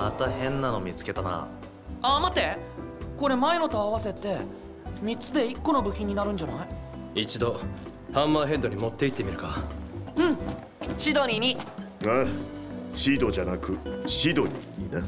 また変なの見つけたな。あ待って。これ前のと合わせて3つで1個の部品になるんじゃない？一度ハンマーヘッドに持って行ってみるか。うん。シドニーに。ああシドじゃなくシドニーにな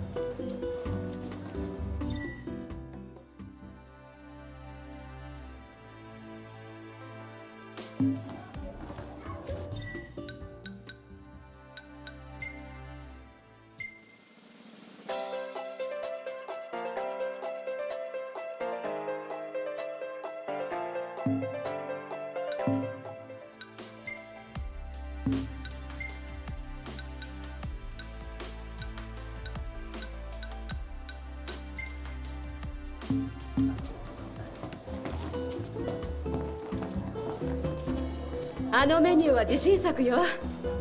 のメニューは自信作よ。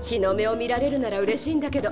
日の目を見られるなら嬉しいんだけど。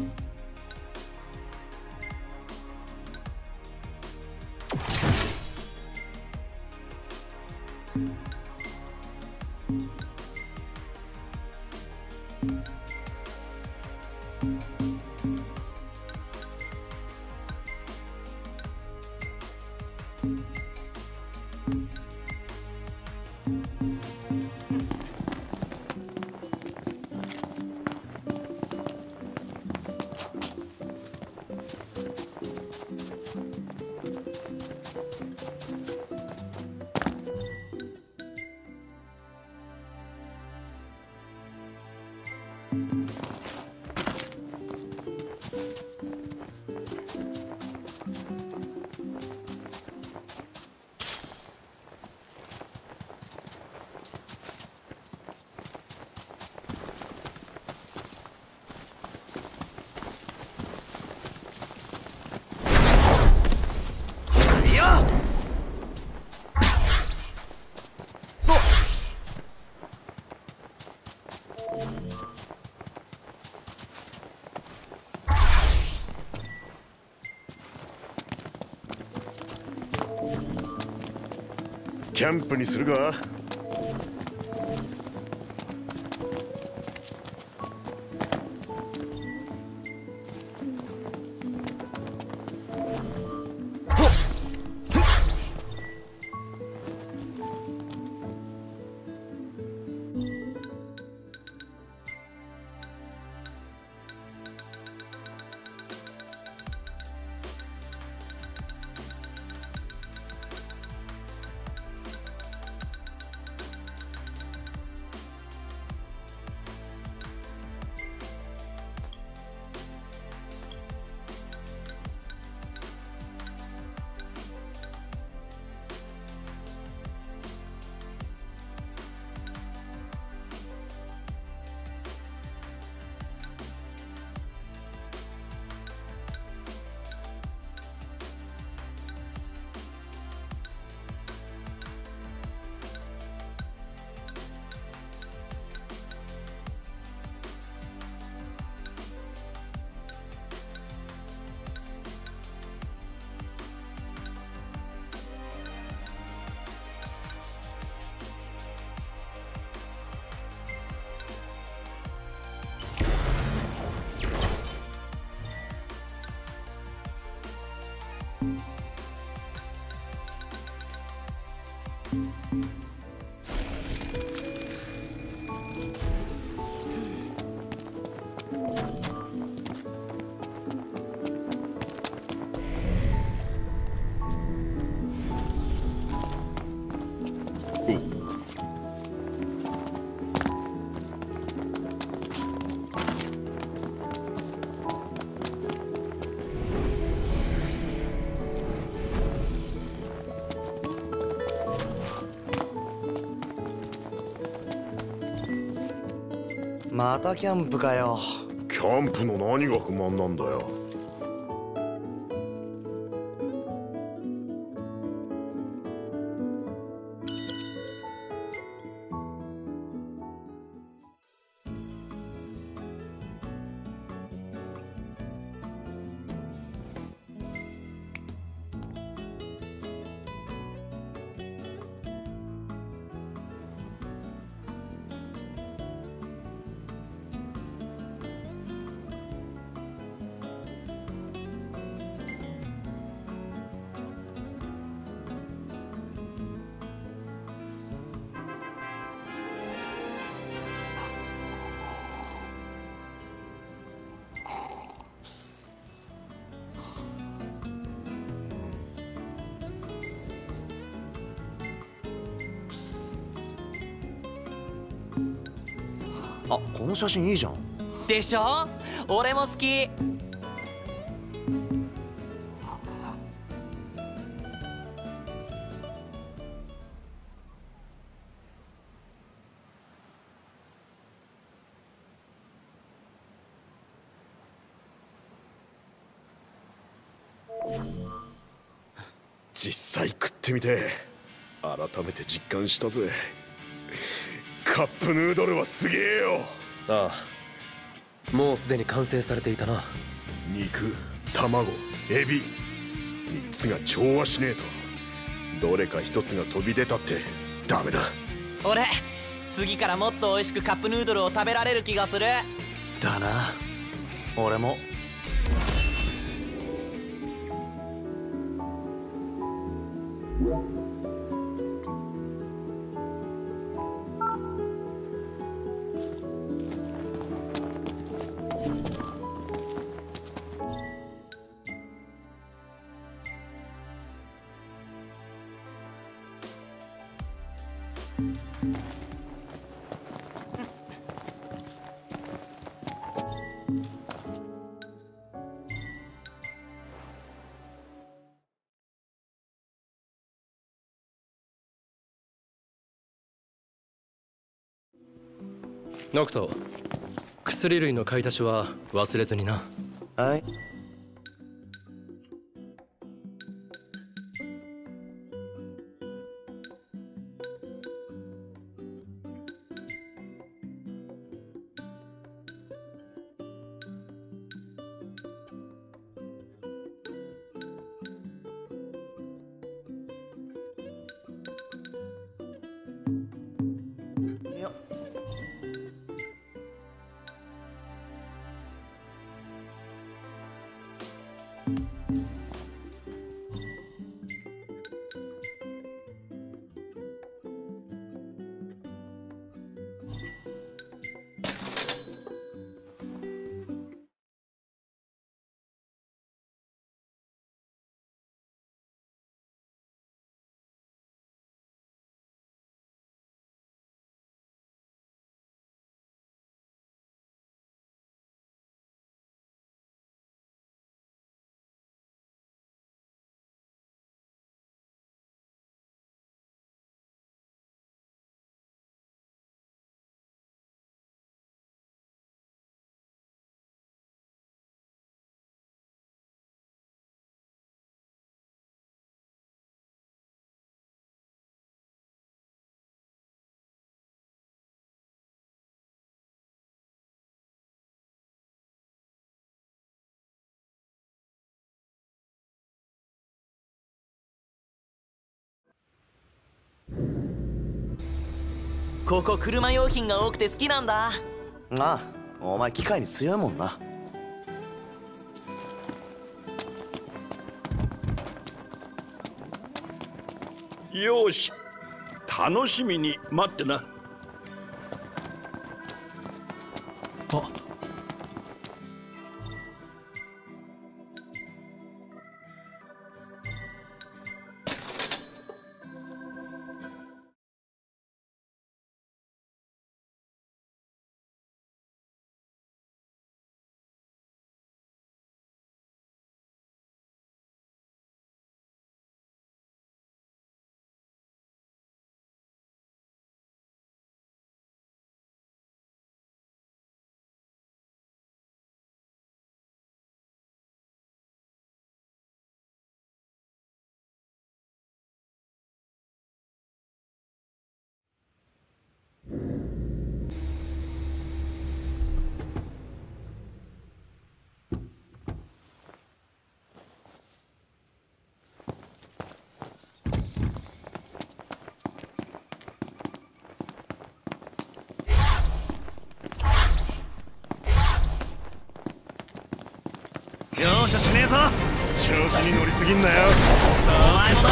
いキャンプにするかまたキャンプかよ。キャンプの何が不満なんだよ。あこの写真いいじゃん。でしょ？俺も好き。実際食ってみて。改めて実感したぜカップヌードルはすげえよ。ああもうすでに完成されていたな。肉卵エビ3つが調和しねえと。どれか1つが飛び出たってダメだ。俺次からもっと美味しくカップヌードルを食べられる気がする。だな。俺もノクト薬類の買い足しは忘れずにな。はい。ここ車用品が多くて好きなんだ。ああお前機械に強いもんな。よし。楽しみに待ってな。あ容赦しねえぞ。調子に乗りすぎんなよ。お前もな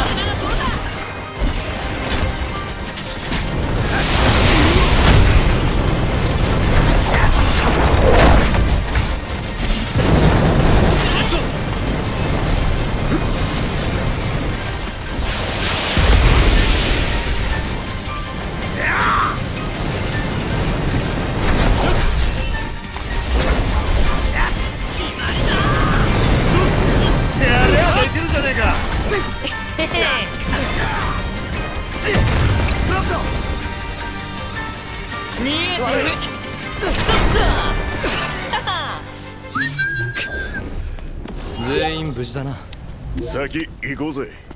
行こうぜ。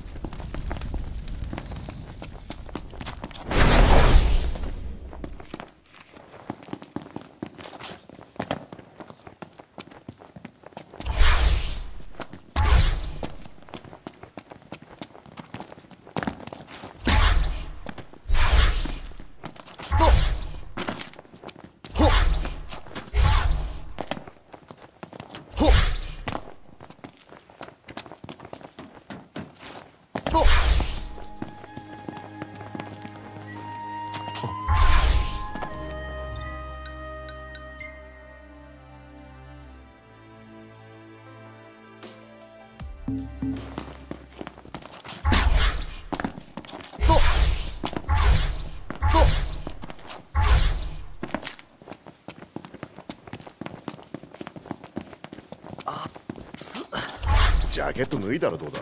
ャケット脱いだらどうだ？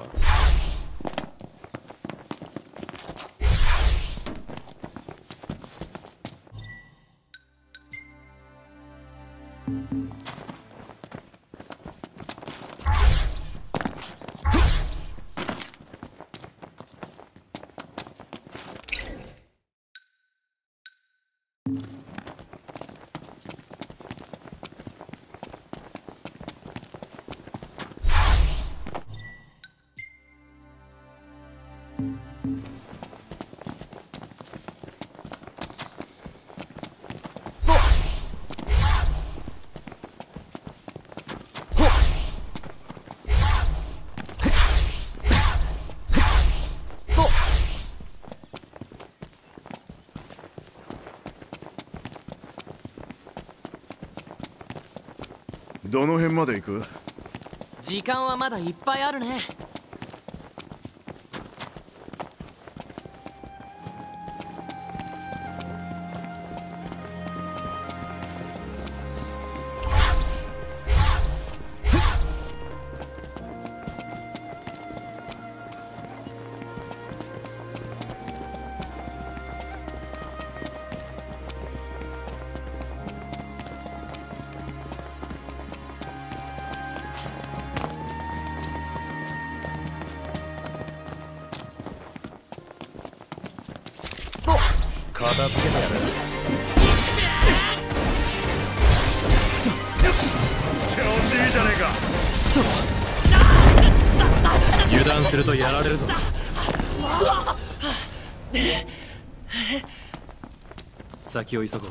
どの辺まで行く？時間はまだいっぱいあるね。片付けてやる。調子いいじゃねえか油断するとやられるぞ。先を急ごう。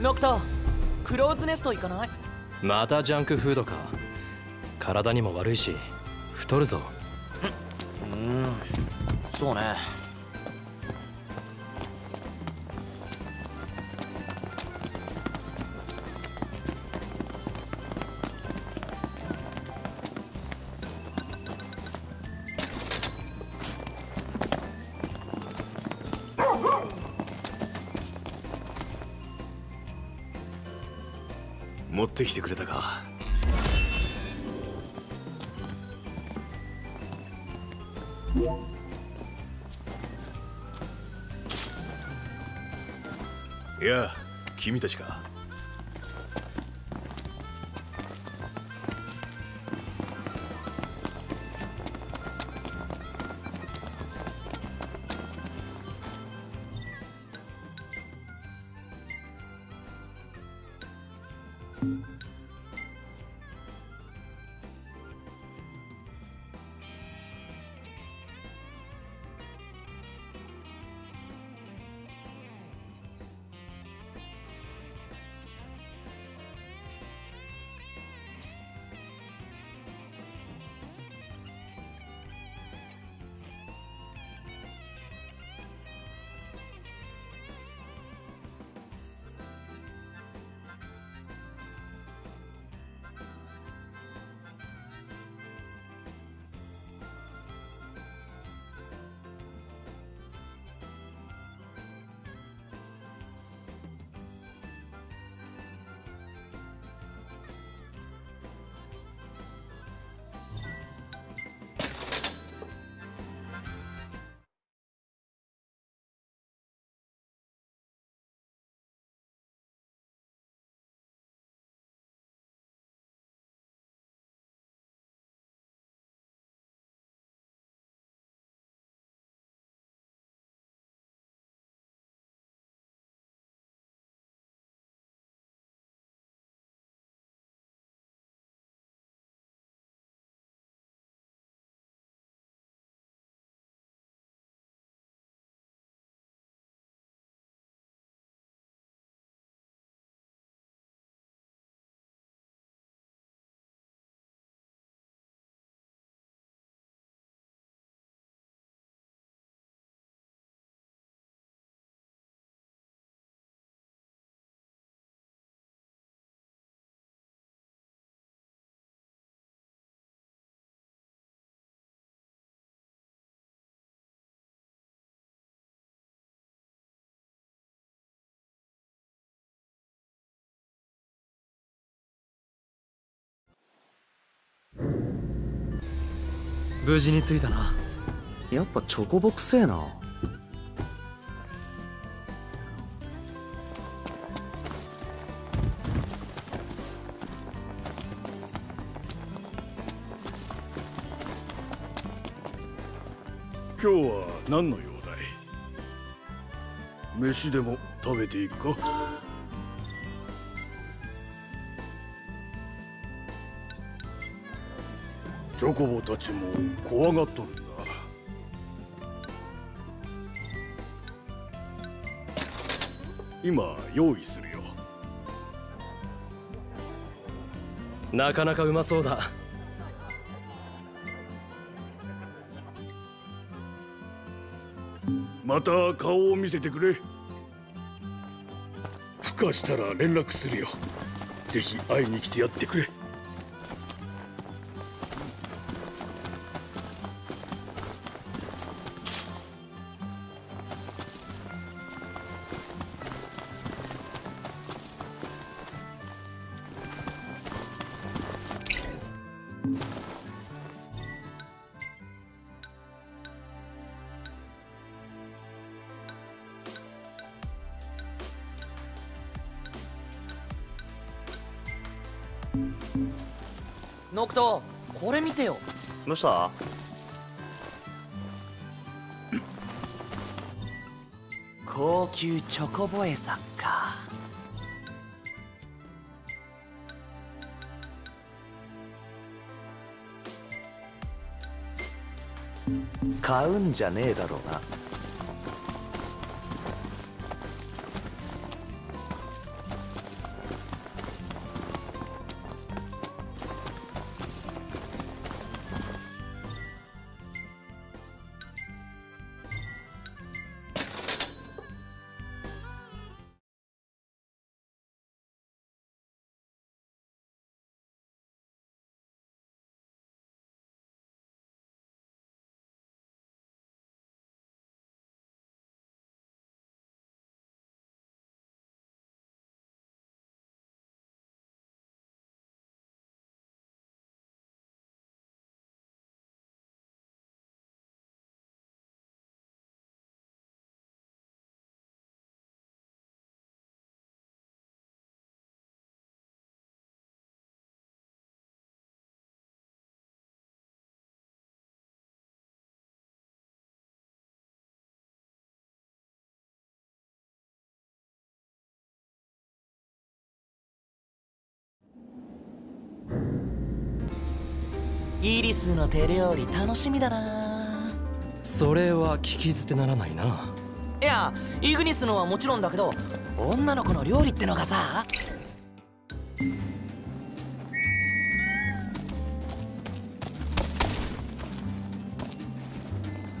ノクトクローズネスト行かない？またジャンクフードか。体にも悪いし太るぞ。そうね持ってきてくれたか。いや君たちか。無事に着いたな。やっぱチョコボくせえな。今日は何の用だい？飯でも食べていくか？チョコボたちも怖がっとるんだ今用意するよ。なかなかうまそうだ。また顔を見せてくれ。孵化したら連絡するよ。ぜひ会いに来てやってくれノクトこれ見てよ。どうした？高級チョコボエサか買うんじゃねえだろうなイリスの手料理楽しみだな。それは聞き捨てならないな。いやイグニスのはもちろんだけど女の子の料理ってのがさ。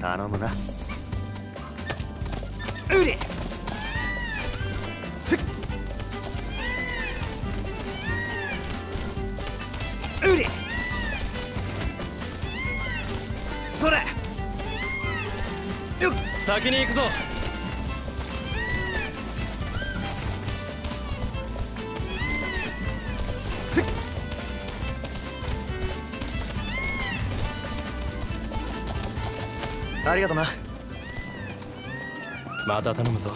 頼むな。うり先に行くぞ。ありがとな。また頼むぞ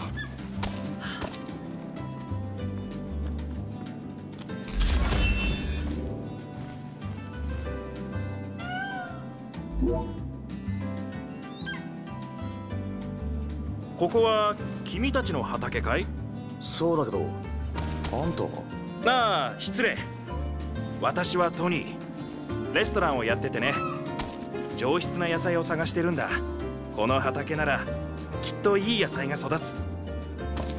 ここは君たちの畑かい？そうだけどあんたは？ああ失礼。私はトニー。レストランをやっててね。上質な野菜を探してるんだ。この畑ならきっといい野菜が育つ。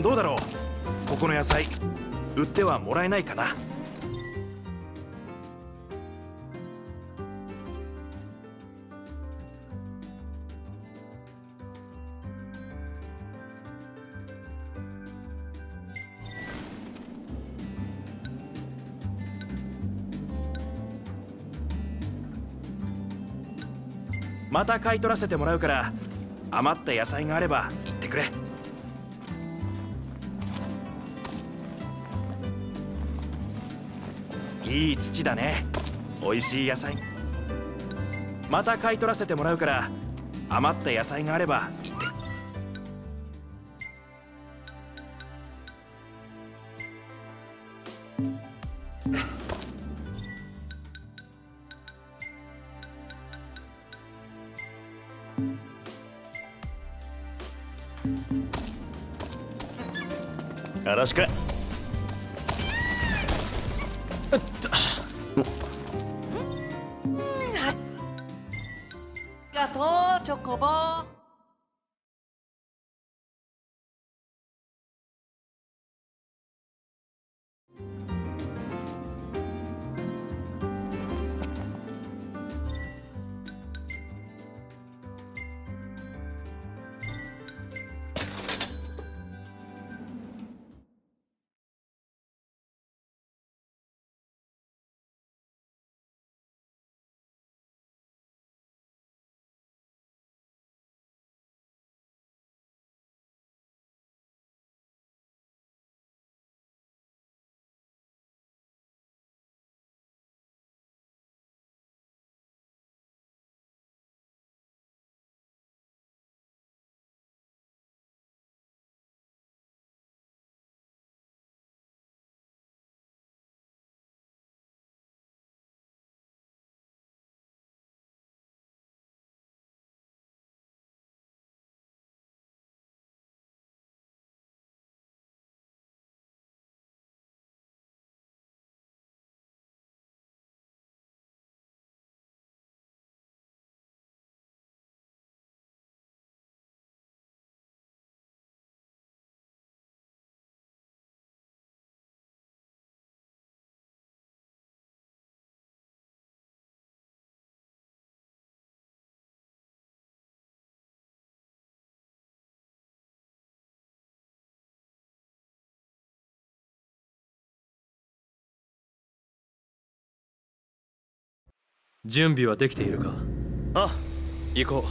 どうだろう？ここの野菜売ってはもらえないかな？また買い取らせてもらうから余った野菜があれば言ってくれ。いい土だね。美味しい野菜。また買い取らせてもらうから余った野菜があればよろしく。準備はできているか？あ。行こ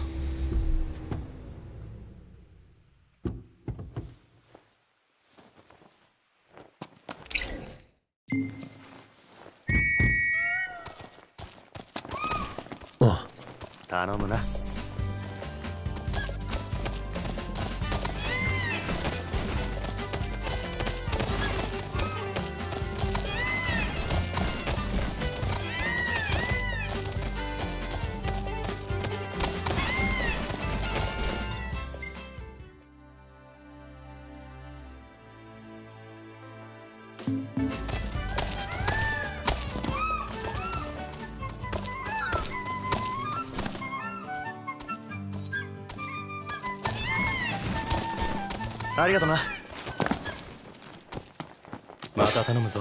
う。あ頼むなありがとな。また頼むぞ。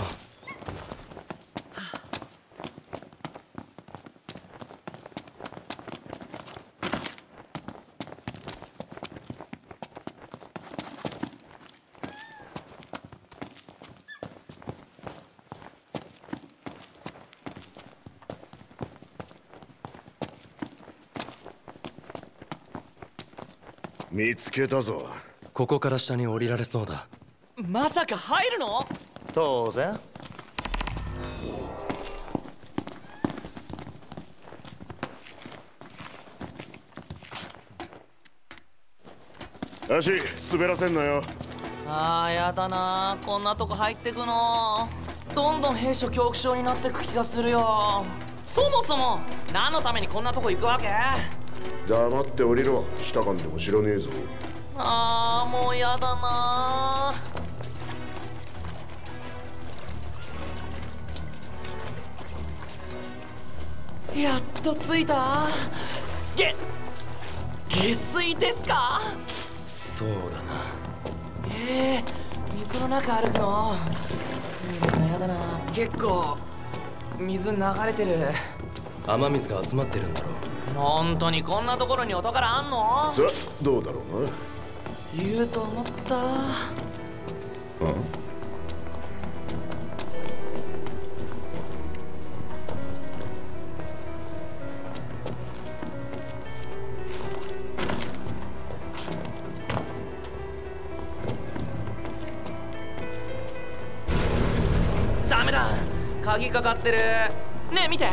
見つけたぞここから下に降りられそうだ。まさか入るの？当然。足滑らせんなよ。あーやだな。こんなとこ入ってくの。どんどん兵所恐怖症になってく気がするよ。そもそも何のためにこんなとこ行くわけ？黙って降りろ。したかんでも知らねえぞ。あーもうやだな。やっと着いた。げ下水ですか？そうだな。えー、水の中歩くの？うんやだな。結構水流れてる。雨水が集まってるんだろう。本当にこんなところにお宝あんの？さあどうだろうな言うと思った。うんダメだ。鍵かかってる。ねえ見て。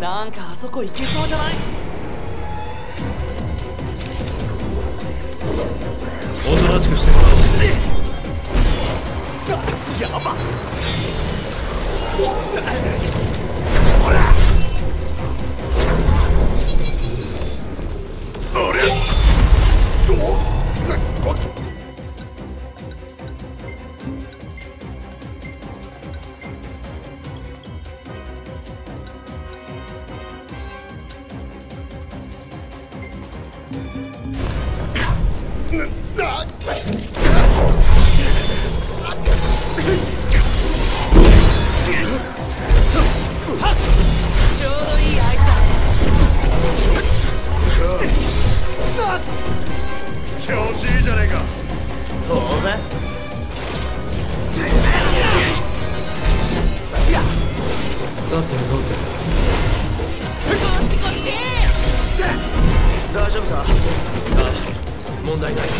なんかあそこ行けそうじゃない？おとなしくしてもらおうやば。ちょうどう大丈夫か？問題ない。頼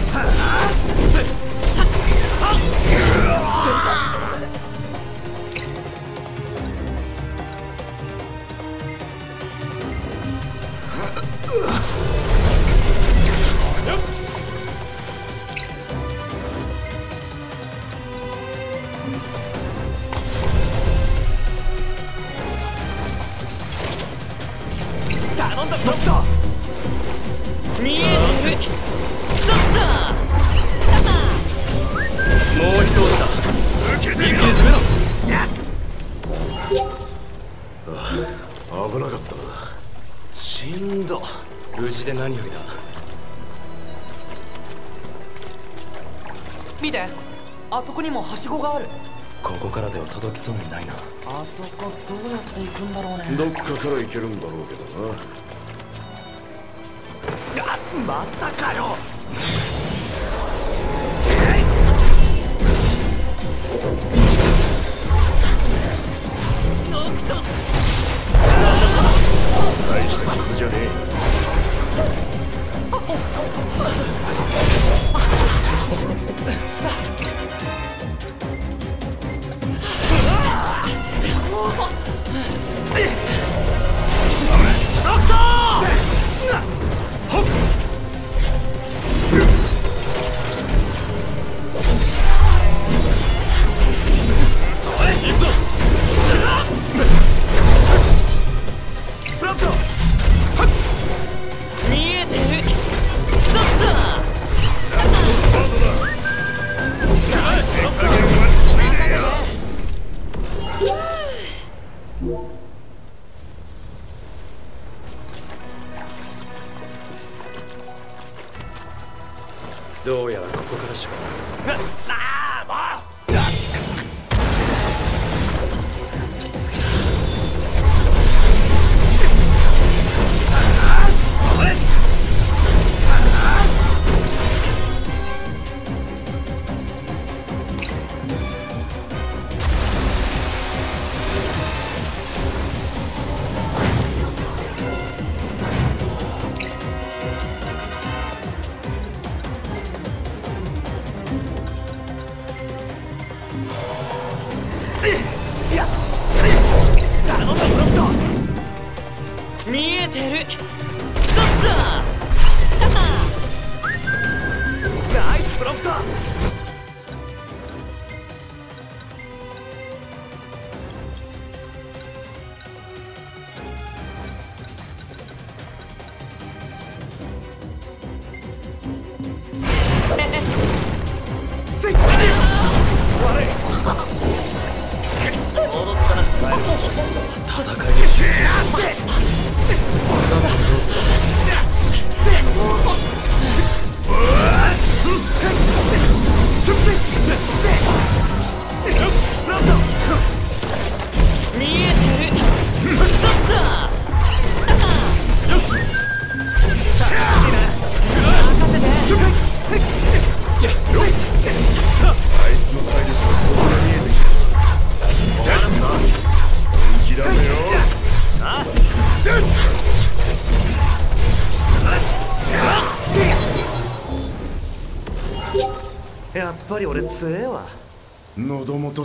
にもはしごがある。ここからでは届きそうにないな。あそこどうやって行くんだろうね。どっかから行けるんだろうけどな。あまたかよ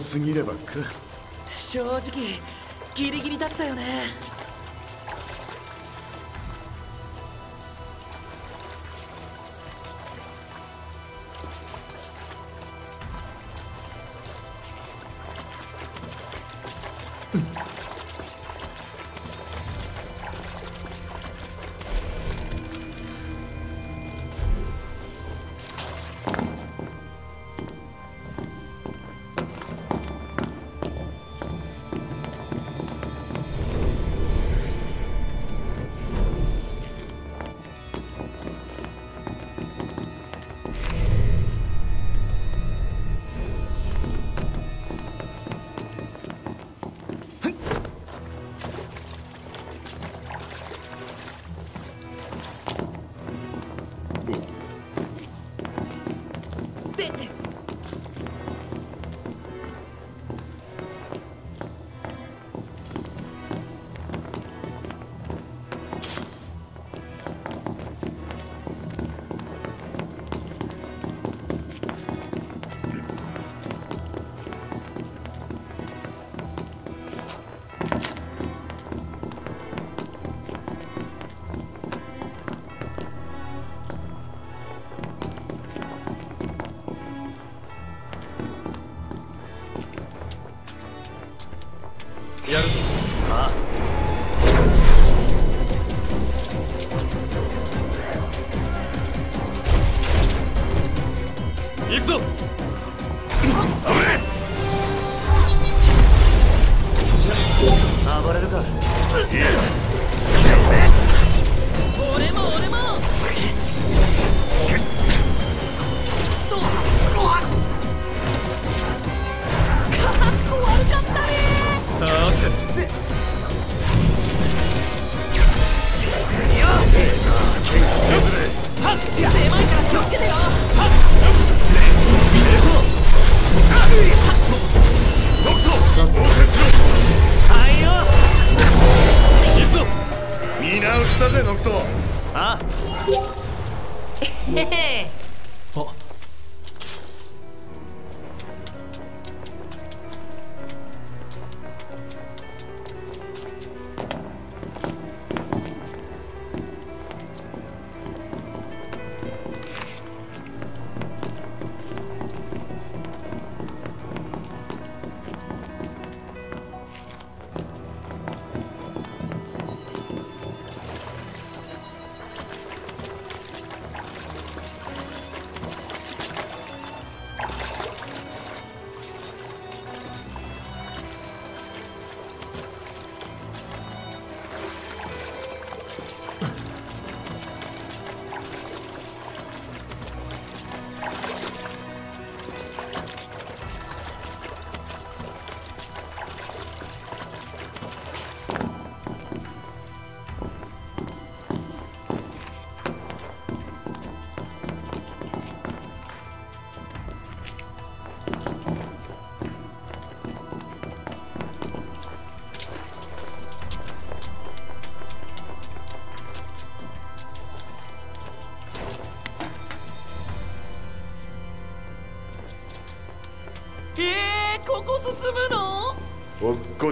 すぎればか。正直ギリギリだったよね。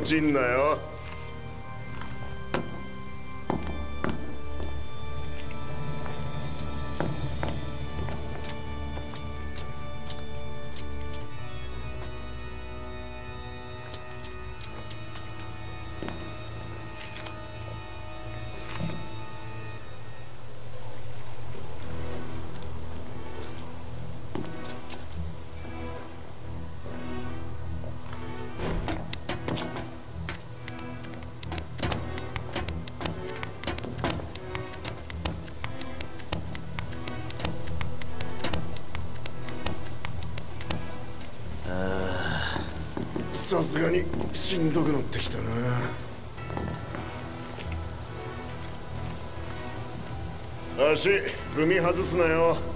ちんなよ。さすがにしんどくなってきたな。足踏み外すなよ。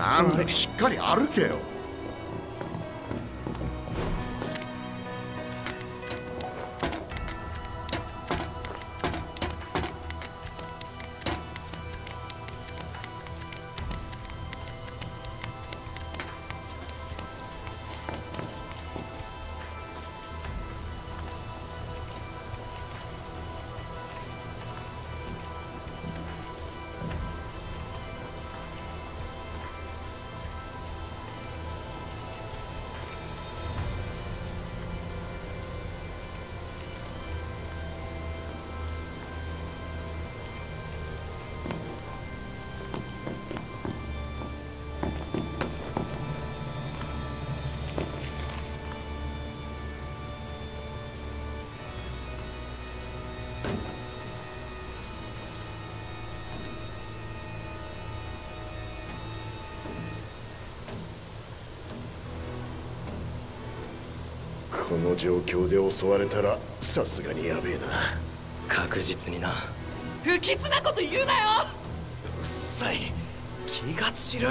なんでしっかり歩けよ。状況で襲われたらさすがにやべえな。確実にな。不吉なこと言うなよ！うっさい。気が散る。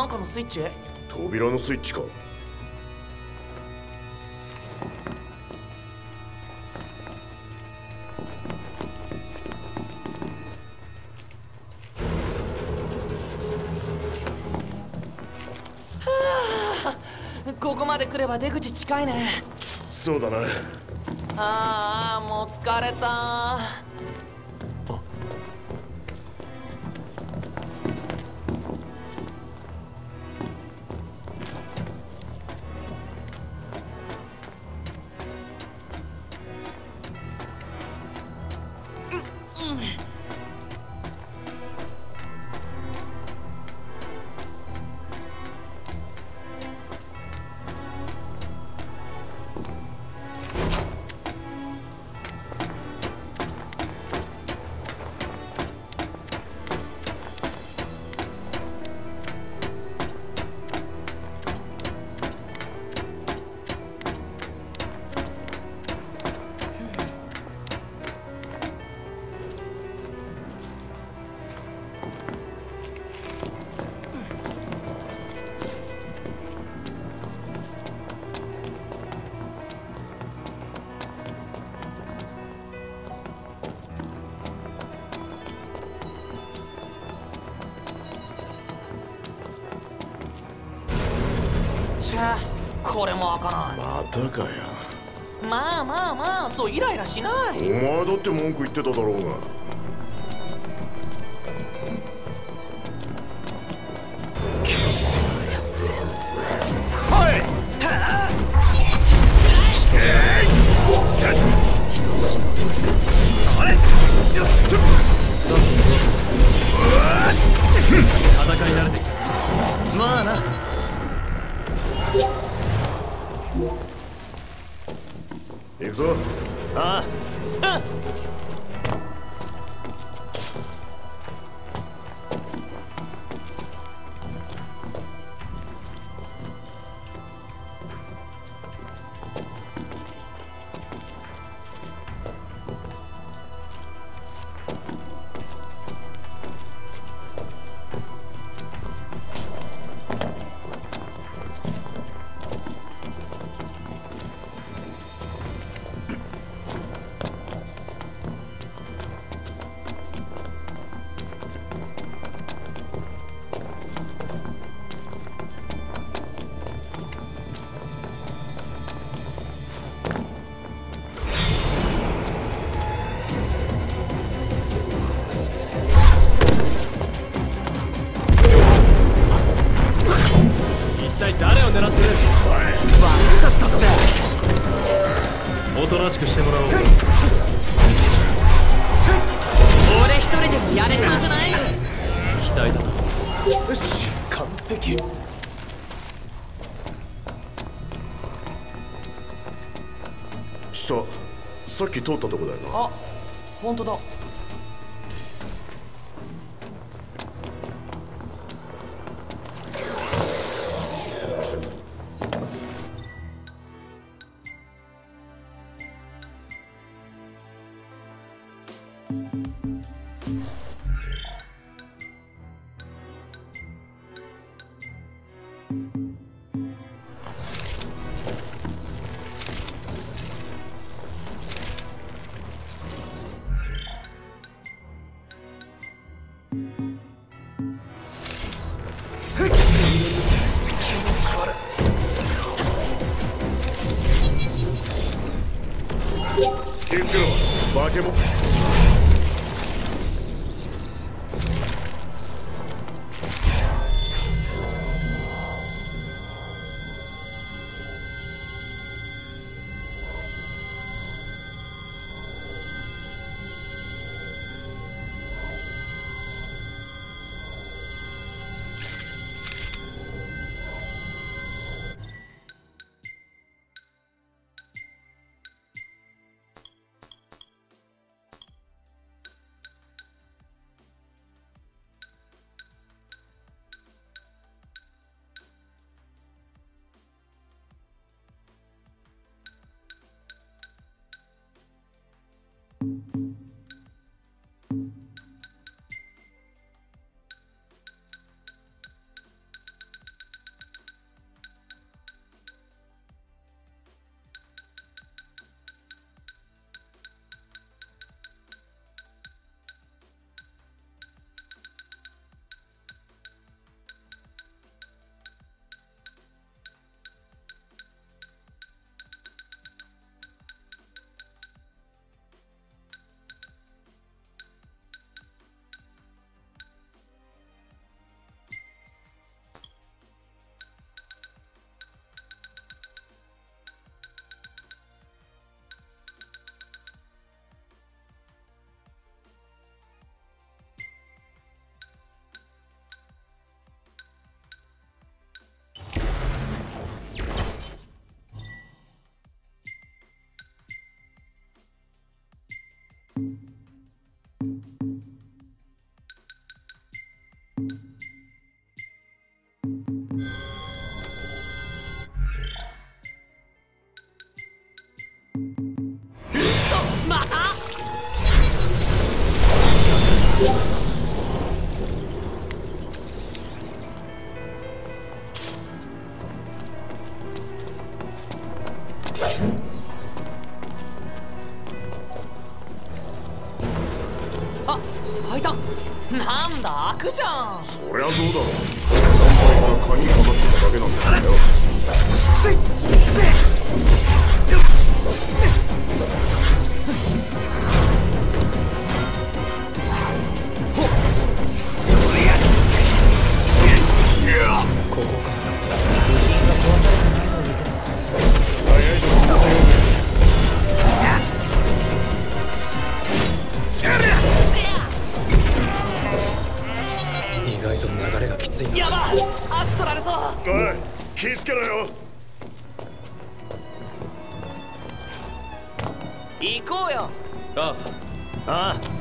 なんかのスイッチ？扉のスイッチか。ここまで来れば出口近いね。そうだな。ああもう疲れたこれも開かない。またかよ。まあまあまあそうイライラしない。お前だって文句言ってただろうが。戦い慣れてきた。まあな行くぞあ通ったとこだよな。あ本当だ。んそり足取られそうおい気ぃつけろよ。行こうよ。ああ。あ複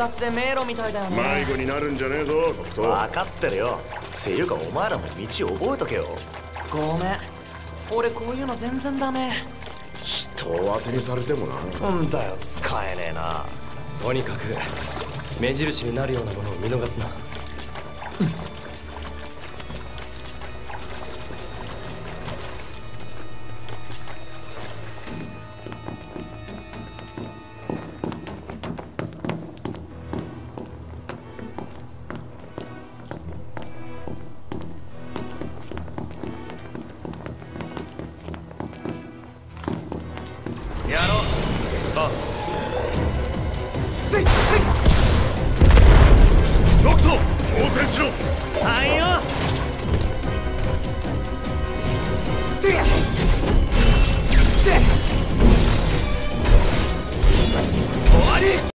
雑で迷路みたいだよね。迷子になるんじゃねえぞ分かってるよ。っていうかお前らも道覚えとけよ。ごめん。俺こういうの全然ダメ。人を当てにされてもななんだよ使えねえな。とにかく目印になるようなものを見逃すな